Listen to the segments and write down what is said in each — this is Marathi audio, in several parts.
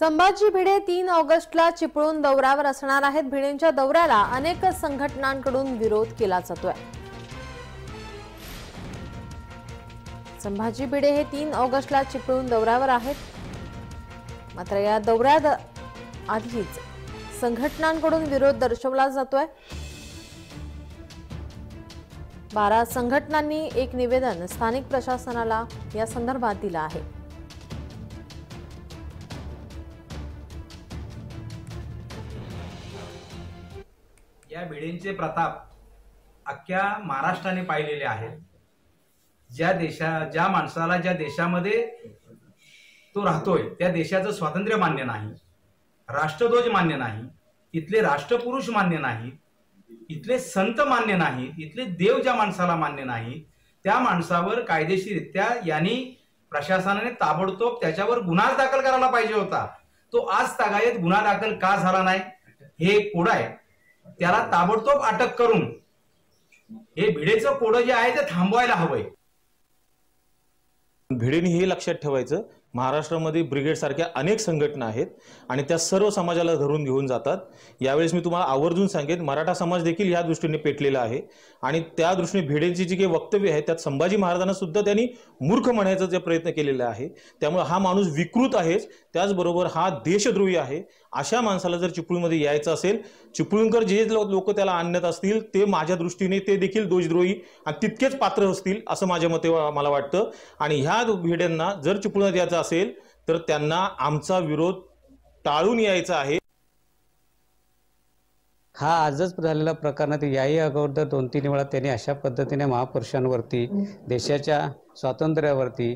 संभाजी भिडे तीन ऑगस्टला चिपळूण दौऱ्यावर असणार आहेत. भिडेंच्या दौऱ्याला अनेक संघटनांकडून विरोध केला जातोय. संभाजी भिडे हे तीन ऑगस्टला चिपळूण दौऱ्यावर आहेत. मात्र या दौऱ्यात आधीच संघटनांकडून विरोध दर्शवला जातोय. बारा संघटनांनी एक निवेदन स्थानिक प्रशासनाला या संदर्भात दिलं आहे. या भिडेंचे प्रताप अख्ख्या महाराष्ट्राने पाहिलेले आहेत. ज्या देशा ज्या माणसाला ज्या देशामध्ये तो राहतोय त्या देशाचं स्वातंत्र्य मान्य नाही राष्ट्रध्वज मान्य नाही इथले राष्ट्रपुरुष मान्य नाही इथले संत मान्य नाही इथले देव ज्या माणसाला मान्य नाही त्या माणसावर कायदेशीररित्या यांनी प्रशासनाने ताबडतोब त्याच्यावर गुन्हा दाखल करायला पाहिजे होता. तो आज तागायत गुन्हा दाखल का झाला नाही? हे कोड आहे. त्याला ताबडतोब अटक करून हे भिडेचं कोडं जे आहे ते थांबवायला हवंय. भिडेनी हे लक्षात ठेवायचं महाराष्ट्रामध्ये ब्रिगेडसारख्या अनेक संघटना आहेत आणि त्या सर्व समाजाला धरून घेऊन जातात. यावेळेस मी तुम्हाला आवर्जून सांगेन मराठा समाज देखील या दृष्टीने पेटलेला आहे. आणि त्या दृष्टीने भिडेंची जी काही वक्तव्य आहे त्यात संभाजी महाराजांना सुद्धा त्यांनी मूर्ख म्हणायचा जे प्रयत्न केलेला आहे. त्यामुळे हा माणूस विकृत आहेच त्याचबरोबर हा देशद्रोही आहे. अशा माणसाला जर चिपळूणमध्ये यायचं असेल चिपळूणकर जे लोक त्याला आणण्यात असतील ते माझ्या दृष्टीने ते देखील दोषद्रोही आणि तितकेच पात्र असतील असं माझ्या मते मला वाटतं. आणि ह्या भिड्यांना जर चिपळूणात यायचं असेल तर त्यांना आमचा विरोध टाळून यायचा आहे. हा आजच झालेला प्रकार याही अगोदर दोन तीन वेळा त्यांनी अशा पद्धतीने महापुरुषांवरती देशाच्या स्वातंत्र्यावरती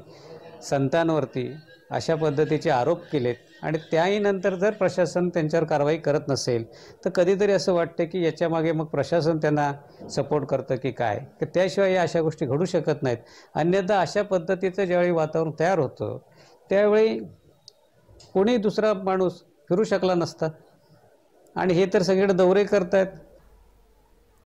संतांवरती अशा पद्धतीचे आरोप केलेत. आणि त्याही नंतर जर प्रशासन त्यांच्यावर कारवाई करत नसेल तर कधीतरी असं वाटतं की याच्या मागे मग प्रशासन त्यांना सपोर्ट करतं की काय? तर त्याशिवाय या अशा गोष्टी घडू शकत नाहीत. अन्यथा अशा पद्धतीचं ज्यावेळी वातावरण तयार होतं त्यावेळी कोणी दुसरा माणूस फिरू शकला नसता. आणि हे तर सगळे दौरे करतायत.